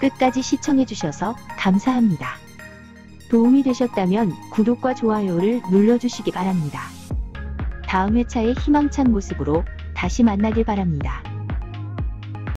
끝까지 시청해주셔서 감사합니다. 도움이 되셨다면 구독과 좋아요를 눌러주시기 바랍니다. 다음 회차의 희망찬 모습으로 다시 만나길 바랍니다.